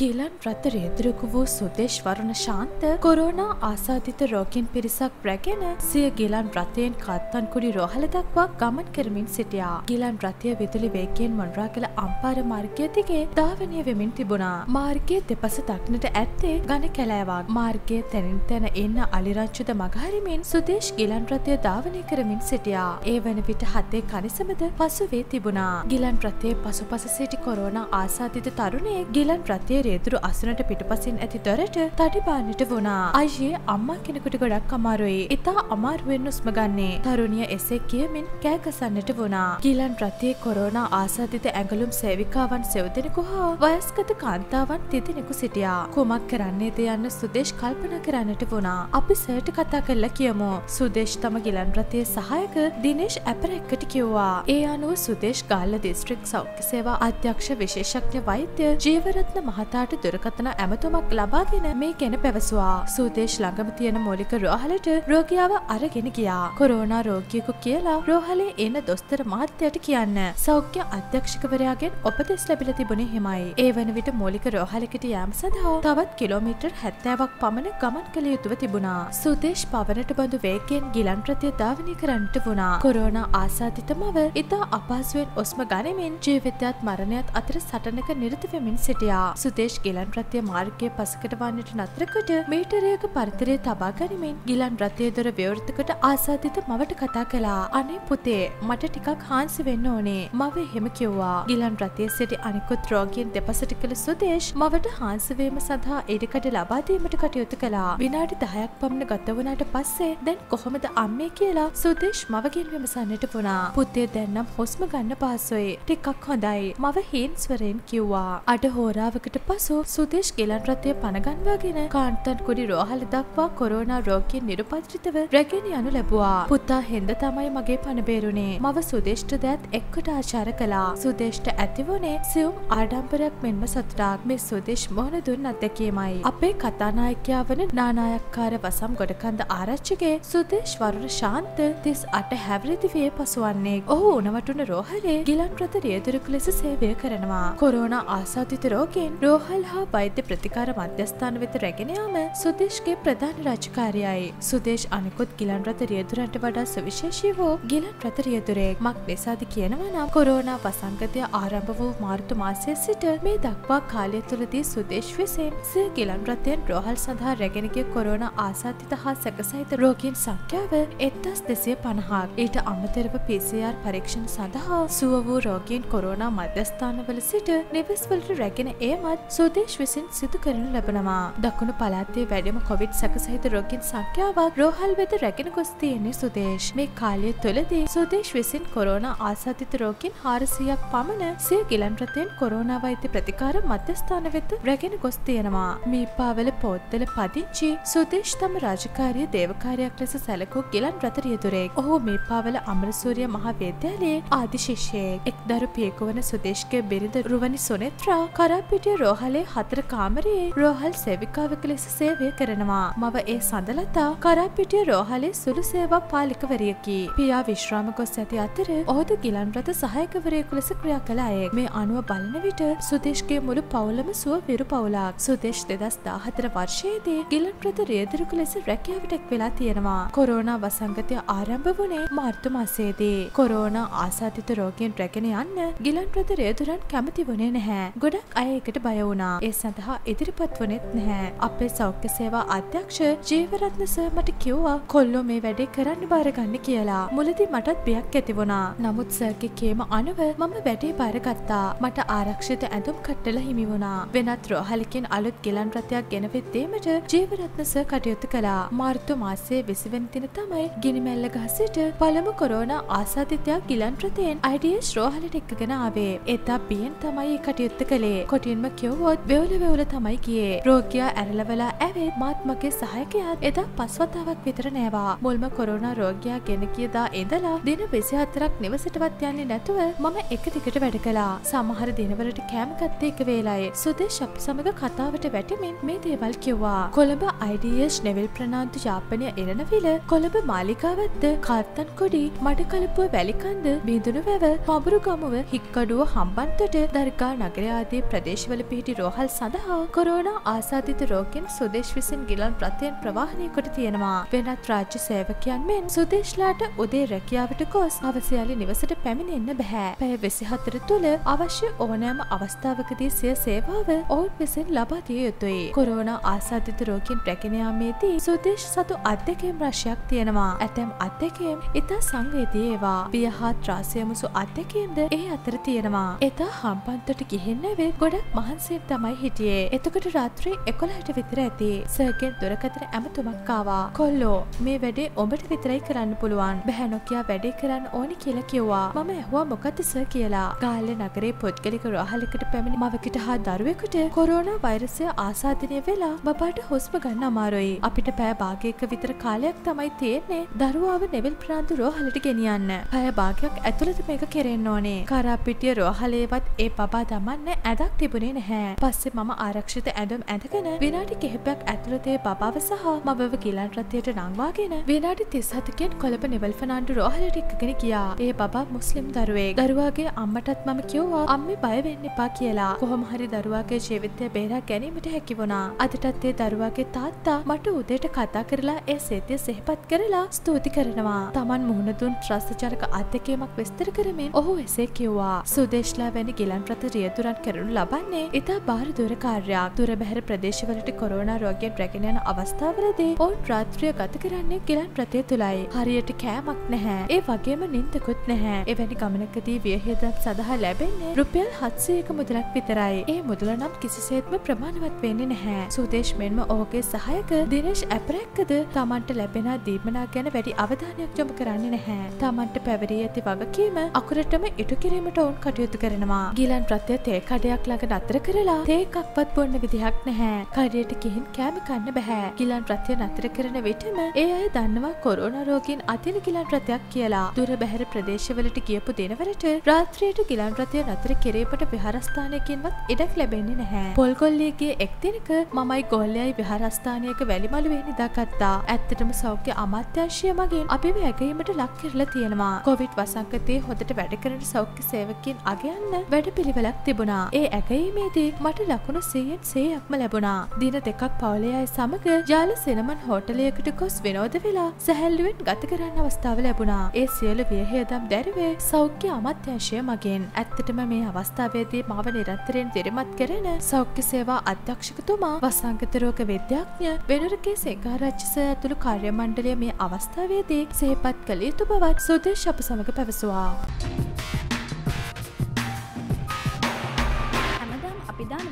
ගිලන් රත රේදුරකු වූ සුදේශ්වරණ ශාන්ත කොරෝනා ආසාධිත රෝගින් පිරිසක් රැගෙන සිය ගිලන් රථයෙන් කත්තන්කුඩි රෝහල දක්වා ගමන් කරමින් සිටියා. ගිලන් රථය විදුලි වේගයෙන් මොන්රා කළ අම්පාර මාර්ගය දිගේ ධාවනය වෙමින් තිබුණා. මාර්ගයේ දෙපස දක්නට ඇත්තේ ගණ කැලෑවක්. මාර්ගයේ තැනින් තැන එන්න අලිරංචුද මගහරිමින් සුදේශ් ගිලන් රථය ධාවනය කරමින් සිටියා. ඒ වන විට හතේ කනිසමද පසුවේ තිබුණා. ගිලන් රථයේ පසුපස සිටි කොරෝනා ආසාධිත තරුණේ ගිලන් රථයේ රේදුරු අසනට පිටුපසින් ඇති දොරට තඩිබාන්නට වුණා. අයියේ අම්මා කෙනෙකුට ගොඩක් අමාරුයි. ඉතා අමාරුවෙන් උස්ම ගන්නේ. තරුණිය එසේ කියමින් කෑගසන්නට වුණා. ගිලන් රථයේ කොරෝනා ආසාදිත ඇඟලුම් සේවිකාවන් සෙව්දෙනෙකු හා වයස්ගත කාන්තාවන් තිදෙනෙකු සිටියා. කුමක් කරන්නේද යන්න සුදේශ් කල්පනා කරන්නට වුණා. අපි සර්ට කතා කරලා කියමු. සුදේශ් තම ගිලන් රථයේ සහායක දිනේශ් ඇපරැක්කට කිව්වා. ඒ අනුව සුදේශ් ගාල්ල දිස්ත්‍රික් සෞඛ්‍ය සේවා අධ්‍යක්ෂ විශේෂඥ වෛද්‍ය ජීවරත්න මහතා මහතාට දුරකථන ඇමතුමක් ලබාගෙන මේ ගැන පැවසවා. සූදේශ් ළඟම තියෙන මෝලික රෝහලට රෝගියාව අරගෙන ගියා. කොරෝනා රෝගියෙකු කියලා රෝහලේ එන දොස්තර මහත්තයට කියන්න. සෞඛ්‍ය අධ්‍යක්ෂකවරයාගෙන් උපදෙස් ලැබිලා තිබුණේ හිමයි. ඒ වන විට මෝලික රෝහලකට යාම සඳහා තවත් කිලෝමීටර් 70ක් පමණ ගමන් කළ යුතුව තිබුණා. සූදේශ් පවනට බඳු වේගයෙන් ගිලන් රථය ධාවනය කරන්නට වුණා. කොරෝනා ආසාදිත මව ඉතා අපහසුවෙන් ඔස්ම ගනිමින් ජීවිතයත් මරණයත් අතර සටනක නිරත වෙමින් සිටියා. සුදේශ් විශේෂ ගිලන් රථය මාර්ගය පසකට වන්නට නතරකොට මීටරයක පරිතරය තබා ගනිමින් ගිලන් රථය දොර ව්‍යවෘතකට ආසාධිත මවට කතා කළා. අනේ පුතේ මට ටිකක් හාන්සි වෙන්න ඕනේ. මව එහෙම කිව්වා. ගිලන් රථයේ සිටි අනිකුත් රෝගීන් දෙපසට කළ සුදේශ් මවට හාන්සිවීම සඳහා ඉඩකඩ ලබා දීමට කටයුතු කළා. විනාඩි 10ක් පමණ ගත වුණාට පස්සේ දැන් කොහොමද අම්මේ කියලා සුදේශ් මවගෙන් විමසන්නට වුණා. පුතේ දැන් නම් හුස්ම ගන්න පහසුයි. ටිකක් හොඳයි. මව හීන්ස්වරෙන් කිව්වා. අඩ හෝරාවකට පස්සේ පසු සුදේශ් ගෙලන් රථය පනගන්වාගෙන කාන්තන් කුඩි රෝහල දක්වා කොරෝනා රෝගයෙන් නිරුපද්‍රිතව රැගෙන යනු ලැබුවා. පුතා හෙන්ද තමයි මගේ පණබේරුණේ. මව සුදේෂ්ට දැත් එක්කොට ආචාර කළා. සුදේෂ්ට ඇතිවුණේ සියුම් ආඩම්බරයක් මෙන්ම සතුටක් මේ සුදේශ් මොහන දුන් අත්දැකීමයි. අපේ කතානායකයා වන නානායක්කාර වසම් ගොඩකන්ද ආරච්චිගේ සුදේශ් වරුණ ශාන්ත තිස් අට හැවරිදිවේ පසුවන්නේ. ඔහු උනවටුන රෝහලේ ගිලන් රථ රියදුරකු ලෙස සේවය කරනවා. කොරෝනා ආසාධිත රෝගෙන් රෝහ රෝහල් හා වෛද්‍ය ප්‍රතිකාර මධ්‍යස්ථාන වෙත රැගෙන යාම සුදේශ්ගේ ප්‍රධාන රාජකාරියයි. සුදේශ් අනිකුත් ගිලන් රථ රියදුරන්ට වඩා සවිශේෂී වූ ගිලන් රථ රියදුරෙක්. මක් නිසාද කියනවා නම් කොරෝනා වසංගතය ආරම්භ වූ මාර්තු මාසයේ සිට මේ දක්වා කාලය තුළදී සුදේශ් විසින් සිය ගිලන් රථයෙන් රෝහල් සඳහා රැගෙන ගිය කොරෝනා ආසාදිත හා සැකසහිත රෝගීන් සංඛ්‍යාව එක්දස් දෙසිය පණහක්. ඊට අමතරව PCR පරීක්ෂණ සඳහා සුව වූ රෝගීන් කොරෝනා මධ්‍යස්ථානවල සිට නිවෙස්වලට රැගෙන ඒමත් සුදේශ් විසින් සිදු කරනු ලබනවා. දකුණු පළාත්තේ වැඩිම කොවිඩ් සැකසහිත රෝගීන් සංඛ්‍යාවක් රෝහල් වෙත රැගෙන ගොස් තියෙන්නේ සුදේශ්. මේ කාලය තුළදී සුදේශ් විසින් කොරෝනා ආසාදිත රෝගීන් 400ක් පමණ සිය ගිලන් රථයෙන් කොරෝනා වෛද්‍ය ප්‍රතිකාර මධ්‍යස්ථාන වෙත රැගෙන ගොස් තියෙනවා. මීපාවල පොත්වල පදිංචි සුදේශ් තම රාජකාරිය දේවකාරයක් ලෙස සැලකූ ගිලන් රථ රියදුරෙක්. ඔහු මීපාවල අමරසූරිය මහා විද්‍යාලයේ ආදි ශිෂ්‍යයෙක්. එක් දරු පියෙකු වන සුදේශ්ගේ බිරිඳ රුවනි සොනෙත්‍රා කරාපිටිය රෝහල් රෝහලේ හතර කාමරයේ රෝහල් සේවිකාවක ලෙස සේවය කරනවා. මව ඒ සඳලතා කරාපිටිය රෝහලේ සුළු සේවා පාලිකවරියකි. පියා විශ්‍රාම ගොස් ඇති අතර ඔහුද ගිලන් රථ සහයකවරයෙකු ලෙස ක්‍රියා කළ අයෙක්. මේ අනුව බලන විට සුදේශ්ගේ මුළු පවුලම සුව විරු පවුලක්. සුදේශ් දෙදස් දාහතර වර්ෂයේදී ගිලන් රථ රියදුරුකු ලෙස රැකියාවට එක් වෙලා තියෙනවා. කොරෝනා වසංගතය ආරම්භ වුණේ මාර්තු මාසයේදී. කොරෝනා ආසාධිත රෝගයෙන් රැගෙන යන්න ගිලන් රථ රියදුරන් කැමති වුණේ නැහැ. ගොඩක් අය එකට බය වුණා. වුණා. ඒ සඳහා ඉදිරිපත් වනෙත් නැහැ. අපේ සෞඛ්‍ය සේවා අධ්‍යක්ෂ ජීවරත්න සර් මට කිව්වා කොල්ලෝ මේ වැඩේ කරන්න බාරගන්න කියලා. මුලදී මටත් බියක් ඇති වුණා. නමුත් සර්ගේ කේම අනුව මම වැඩේ බාරගත්තා. මට ආරක්ෂිත ඇඳුම් කට්ටල හිමි වුණා. වෙනත් රෝහලකින් අලුත් ගිලන් රථයක් ගෙනවෙත් දීමට ජීවරත්න සර් කටයුතු කළා. මාර්තු මාසයේ 20 වෙනි දින තමයි ගිනිමැල්ල ගහ සිට පළමු කොරෝනා ආසාදිතයක් ගිලන් රථයෙන් IDS රෝහලට එක්කගෙන ආවේ. එදා බියෙන් තමයි කටයුත්ත කළේ. කොටින්ම කිව්වොත් වෙවුල වෙවුල තමයි ගියේ. රෝගියා ඇරලවලා ඇවිත් මාත් මගේ සහයකයාත් එදා පස්වතාවක් විතර නෑවා. මුල්ම කොරෝනා රෝගියා ගෙන ගියදා ඉඳලා දින 24ක් නිවසටවත් යන්නේ නැතුව මම එක දිගට වැඩ කළා. සමහර දිනවලට කෑම ගත්තේ එක වේලාවේ. සුදේශ් අප සමග කතාවට වැටෙමින් මේ දේවල් කිව්වා. කොළඹ IDS නෙවිල් ප්‍රනාන්දු යාපනය එරණවිල කොළඹ මාලිකාවත්ද කාත්තන් කොඩි මඩකලපුව වැලිකන්ද බිඳුණු වැව පබුරු ගමුව හික්කඩුව හම්බන්තොට දර්ගා නගර ආදී ප්‍රදේශවල පිහිටි පිටි රෝහල් සඳහා කොරෝනා ආසාධිත රෝගෙන් සුදේශ් විසින් ගිලන් ප්‍රතියෙන් ප්‍රවාහනය කොට තියෙනවා. වෙනත් රාජ්‍ය සේවකයන් මෙන් සුදේශ්ලාට උදේ රැකියාවට ගොස් අවසයාලි නිවසට පැමිණෙන්න බැහැ. පැය වෙසිහතර තුළ අවශ්‍ය ඕනෑම අවස්ථාවකදී සිය සේවාව ඔවුන් විසින් ලබා දිය යුතුයි. කොරෝනා ආසාධිත රෝගින් රැගෙනයාමේදී සුදේශ සතු අධ්‍යකම් රශ්යක් තියෙනවා. ඇතැම් අධ්‍යකම් ඉතා සංවේදී ඒවා. බිය හා ත්‍රාසයමුසු අධ්‍යකම්ද ඒ අතර තියෙනවා. එතා හම්පන්තට ගිහින්නවෙත් ගොඩක් මහන්සේම් තමයි හිටියේ. එතකොට රාත්‍රී එකොළහට විතර ඇති. සර්ගෙන් දුරකතර ඇමතුමක්කාවා. කොල්ලෝ මේ වැඩේ ඔබට විතරයි කරන්න පුළුවන්. බැහැ නොකයා වැඩේ කරන්න ඕනි කියලා කිව්වා. මම ඇහුවා මොකද සර් කියලා. ගාල්ල නගරේ පොත්ගලික රෝහලකට පැමිණි මවකට හා දරුවෙකුට කොරෝනා වෛරසය ආසාධනය වෙලා බබාට හොස්ම ගන්න අමාරුයි. අපිට පෑ භාගයක විතර කාලයක් තමයි තියෙන්නේ දරුවාව නෙවිල් ප්‍රාන්තු රෝහලට ගෙනියන්න. පෑ භාගයක් ඇතුළත මේක කෙරෙන්න ඕනේ. කරාපිටිය රෝහලේවත් ඒ බබා දමන්න ඇදක් තිබුණේ නැහැ. පස්සේ මම ආරක්ෂිත ඇඳුම් ඇඳගෙන විනාඩි කිහිපයක් ඇතුළතේ බබාව සහ මවව ගිලන් රථයට නංවාගෙන විනාඩි 37කින් කොළඹ නිවල් ෆර්නාන්ඩු රෝහලට එක්කගෙන ගියා. ඒ බබා මුස්ලිම් දරුවෙක්. දරුවාගේ අම්මටත් මම කිව්වා අම්මේ බය වෙන්න එපා කියලා. කොහොම හරි දරුවාගේ ජීවිතය බේරා ගැනීමට හැකි වුණා. අදටත් ඒ දරුවාගේ තාත්තා මට උදේට කතා කරලා ඒ සේතිය සිහිපත් කරලා ස්තුති කරනවා. Taman මුහුණ දුන් ත්‍රස්තජනක අත්දැකීමක් විස්තර කරමින් ඔහු එසේ කිව්වා. සුදේශ්ලා වැනි ගිලන් රථ රියදුරන් කරනු ලබන්නේ ඉතා බාර දුර කාර්යයක්. දුර බැහැර ප්‍රදේශවලට කොරෝනා රෝගයෙන් රැගෙන යන අවස්ථාවලදී ඔවුන් රාත්‍රිය ගත කරන්නේ ගිලන් රථය තුලයි. හරියට කෑමක් නැහැ. ඒ වගේම නින්දකුත් නැහැ. එවැනි ගමනකදී වියහියදම් සඳහා ලැබෙන්නේ රුපියල් 700ක මුදලක් විතරයි. ඒ මුදල නම් කිසිසේත්ම ප්‍රමාණවත් වෙන්නේ නැහැ. සුදේශ් මෙන්ම ඔහුගේ සහයක දිනේශ් ඇපරැක්කද තමන්ට ලැබෙන දීමනා ගැන වැඩි අවධානයක් යොමු කරන්නේ නැහැ. තමන්ට පැවරී ඇති වගකීම අකුරටම ඉටු කිරීමට ඔවුන් කටයුතු කරනවා. ගිලන් රථය තේ කඩයක් ළඟ නතර කරලා තේ එකක්වත් බොන්න විදිහක් නැහැ. කඩයට ගිහින් කෑම කන්න බෑ. ගිලන් රථය නතර කරන විටම ඒ අය දන්නවා කොරෝනා රෝගීන් අතින ගිලන් රථයක් කියලා. දුර බැහැර ප්‍රදේශවලට ගියපු දිනවලට රාත්‍රියට ගිලන් රථය නතර කිරීමට විහාරස්ථානයකින්වත් ඉඩක් ලැබෙන්නේ නැහැ. පොල්ගොල්ලියගේ එක් දිනක මමයි ගොල්ලයයි විහාරස්ථානයක වැලිමලුවේ නිදාගත්තා. ඇත්තටම සෞඛ්‍ය අමාත්‍යංශය මගින් අපිව ඇගීමට ලක් කරලා තියෙනවා. කොවිඩ් වසංගතයේ හොඳට වැඩ කරන සෞඛ්‍ය සේවකින් අගයන්න වැඩ පිළිවෙලක් තිබුණා. ඒ ඇගීමේදී මට ලකුණු 100න් 100ක්ම ලැබුණා. දින දෙකක් පවුලේ අය සමග ජාල සිනමන් හෝටලයකට ගොස් විනෝද වෙලා සැහැල්ලුවෙන් ගත කරන්න අවස්ථාව ලැබුණා. ඒ සියලු වියහේදම් දැරුවේ සෞඛ්‍ය අමාත්‍යංශය මගින්. ඇත්තටම මේ අවස්ථාවේදී මාව නිරන්තරයෙන් දිරිමත් කරන සෞඛ්‍ය සේවා අධ්‍යක්ෂකතුමා වසංගත රෝග විද්‍යාඥ වෙනුරගේ සේකාරච්චිස ඇතුළු කාර්ය මණ්ඩලය මේ අවස්ථාවේදී සිහිපත් කළ යුතු බවත් සුදේශ අප සමග පැවසුවා.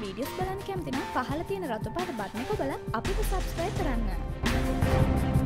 වීඩියස් බලන්න කැමතිනම් පහල තියෙන රතුපාට බට්නක බල අපිට සබස්ක්‍රයිබ් කරන්න.